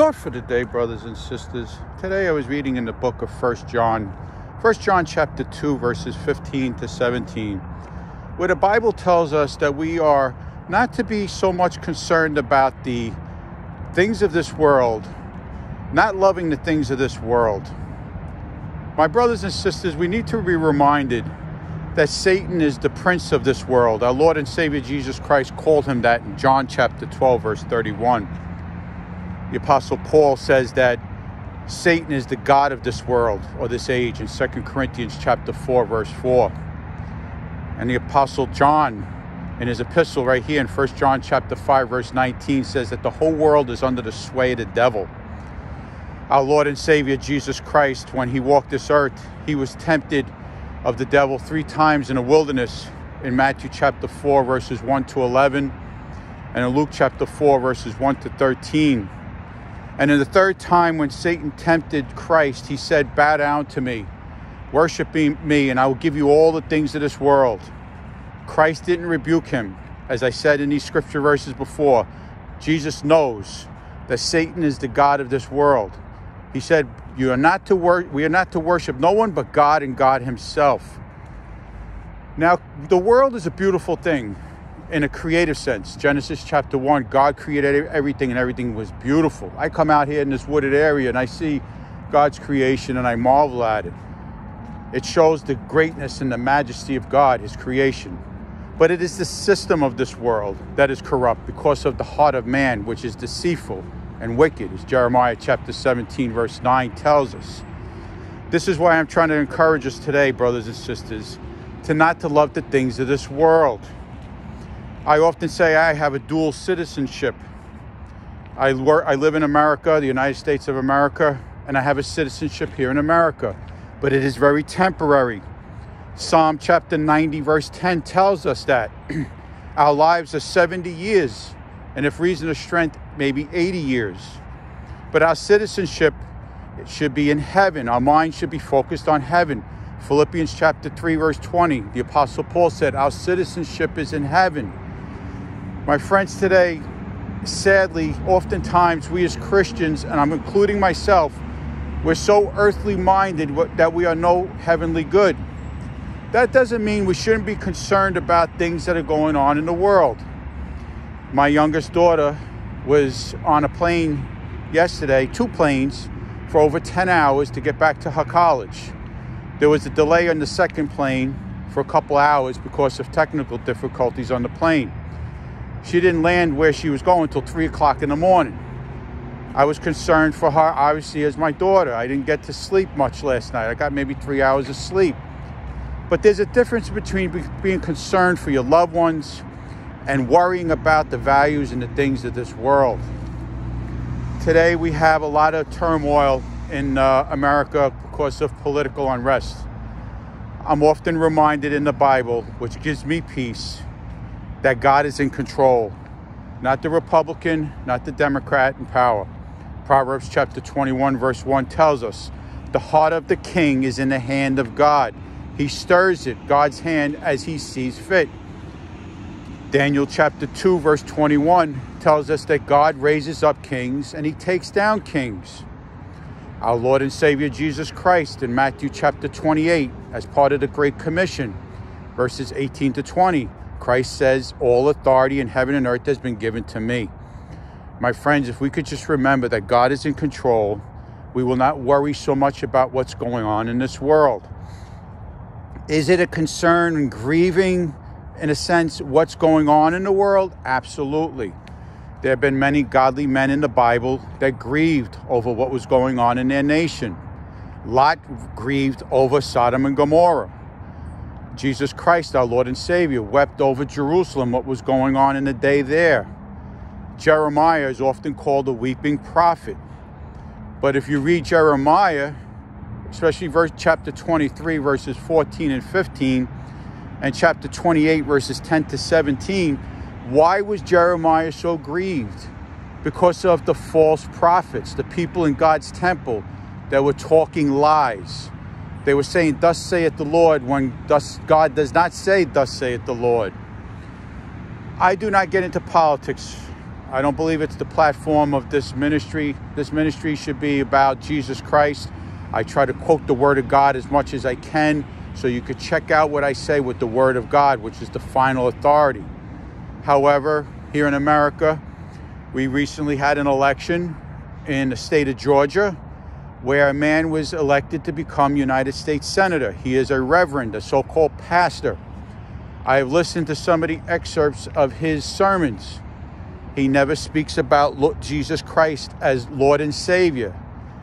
thought for the day, brothers and sisters. Today I was reading in the book of First John, First John chapter 2, verses 15 to 17, where the Bible tells us that we are not to be so much concerned about the things of this world, not loving the things of this world. My brothers and sisters, we need to be reminded that Satan is the prince of this world. Our Lord and Savior Jesus Christ called him that in John chapter 12, verse 31. The Apostle Paul says that Satan is the God of this world or this age in 2 Corinthians chapter 4, verse 4. And the Apostle John in his epistle right here in 1 John chapter 5, verse 19 says that the whole world is under the sway of the devil. Our Lord and Savior Jesus Christ, when he walked this earth, he was tempted of the devil three times in the wilderness in Matthew chapter 4, verses 1 to 11, and in Luke chapter 4, verses 1 to 13. And in the third time, when Satan tempted Christ, he said, Bow down to me, worship me, and I will give you all the things of this world. Christ didn't rebuke him. As I said in these scripture verses before, Jesus knows that Satan is the God of this world. He said, you are not to wor- we are not to worship no one but God and God Himself. Now, the world is a beautiful thing in a creative sense. Genesis chapter 1, God created everything and everything was beautiful. I come out here in this wooded area and I see God's creation and I marvel at it. It shows the greatness and the majesty of God, His creation. But it is the system of this world that is corrupt because of the heart of man, which is deceitful and wicked, as Jeremiah chapter 17, verse 9 tells us. This is why I'm trying to encourage us today, brothers and sisters, to not to love the things of this world. I often say I have a dual citizenship. I, work, I live in America, the United States of America, and I have a citizenship here in America, but it is very temporary. Psalm chapter 90, verse 10 tells us that our lives are 70 years and if reason of strength, maybe 80 years. But our citizenship it should be in heaven. Our mind should be focused on heaven. Philippians chapter 3, verse 20, the Apostle Paul said, Our citizenship is in heaven. My friends, today, sadly, oftentimes we as Christians, and I'm including myself, we're so earthly minded that we are no heavenly good. That doesn't mean we shouldn't be concerned about things that are going on in the world. My youngest daughter was on a plane yesterday, two planes, for over 10 hours to get back to her college. There was a delay on the second plane for a couple hours because of technical difficulties on the plane. She didn't land where she was going until 3 o'clock in the morning. I was concerned for her, obviously, as my daughter. I didn't get to sleep much last night. I got maybe three hours of sleep. But there's a difference between being concerned for your loved ones and worrying about the values and the things of this world. Today we have a lot of turmoil in uh, America because of political unrest. I'm often reminded in the Bible, which gives me peace, that God is in control, not the Republican, not the Democrat in power. Proverbs chapter 21, verse 1 tells us the heart of the king is in the hand of God. He stirs it, God's hand, as he sees fit. Daniel chapter 2, verse 21 tells us that God raises up kings and he takes down kings. Our Lord and Savior Jesus Christ in Matthew chapter 28, as part of the Great Commission, verses 18 to 20, Christ says, All authority in heaven and earth has been given to me. My friends, if we could just remember that God is in control, we will not worry so much about what's going on in this world. Is it a concern and grieving in a sense, what's going on in the world? Absolutely. There have been many godly men in the Bible that grieved over what was going on in their nation. Lot grieved over Sodom and Gomorrah. Jesus Christ, our Lord and Savior, wept over Jerusalem, what was going on in the day there. Jeremiah is often called a weeping prophet. But if you read Jeremiah, especially verse chapter 23, verses 14 and 15, and chapter 28, verses 10 to 17, why was Jeremiah so grieved? Because of the false prophets, the people in God's temple that were talking lies. They were saying, Thus saith the Lord, when thus God does not say, Thus saith the Lord. I do not get into politics. I don't believe it's the platform of this ministry. This ministry should be about Jesus Christ. I try to quote the Word of God as much as I can so you could check out what I say with the Word of God, which is the final authority. However, here in America, we recently had an election in the state of Georgia where a man was elected to become United States Senator. He is a reverend, a so called pastor. I have listened to some of the excerpts of his sermons. He never speaks about Jesus Christ as Lord and Savior,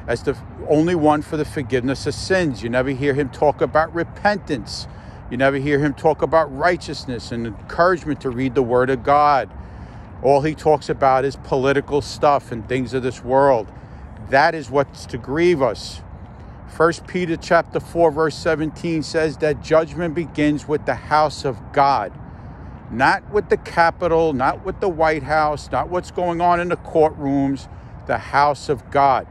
as the only one for the forgiveness of sins. You never hear him talk about repentance. You never hear him talk about righteousness and encouragement to read the Word of God. All he talks about is political stuff and things of this world. That is what's to grieve us. First Peter chapter 4 verse 17 says that judgment begins with the house of God. Not with the Capitol, not with the White House, not what's going on in the courtrooms, the house of God.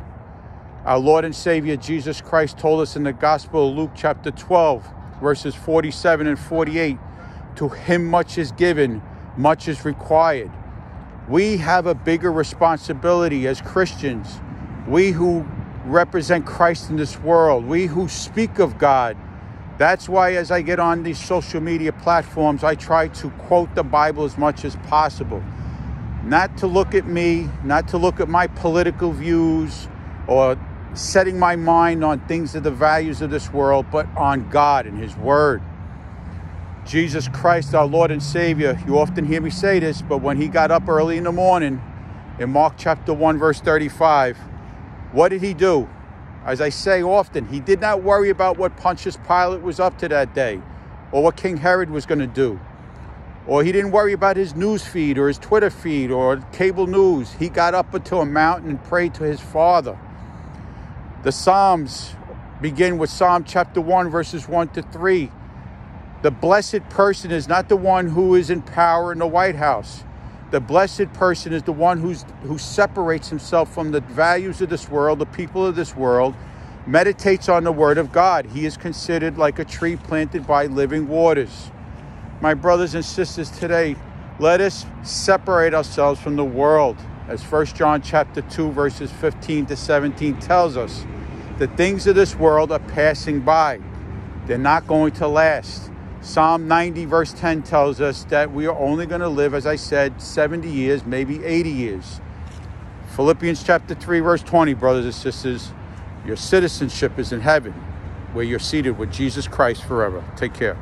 Our Lord and Savior Jesus Christ told us in the Gospel of Luke chapter 12 verses 47 and 48, to him much is given, much is required. We have a bigger responsibility as Christians we who represent Christ in this world, we who speak of God. That's why, as I get on these social media platforms, I try to quote the Bible as much as possible. Not to look at me, not to look at my political views or setting my mind on things of the values of this world, but on God and His Word. Jesus Christ, our Lord and Savior, you often hear me say this, but when He got up early in the morning, in Mark chapter 1, verse 35, what did he do? As I say often, he did not worry about what Pontius Pilate was up to that day or what King Herod was going to do. Or he didn't worry about his news feed or his Twitter feed or cable news. He got up into a mountain and prayed to his Father. The Psalms begin with Psalm chapter 1, verses 1 to 3. The blessed person is not the one who is in power in the White House. The blessed person is the one who's, who separates himself from the values of this world, the people of this world, meditates on the word of God. He is considered like a tree planted by living waters. My brothers and sisters, today, let us separate ourselves from the world. As 1 John chapter 2 verses 15 to 17 tells us, the things of this world are passing by. They're not going to last. Psalm 90, verse 10 tells us that we are only going to live, as I said, 70 years, maybe 80 years. Philippians chapter 3, verse 20, brothers and sisters, your citizenship is in heaven, where you're seated with Jesus Christ forever. Take care.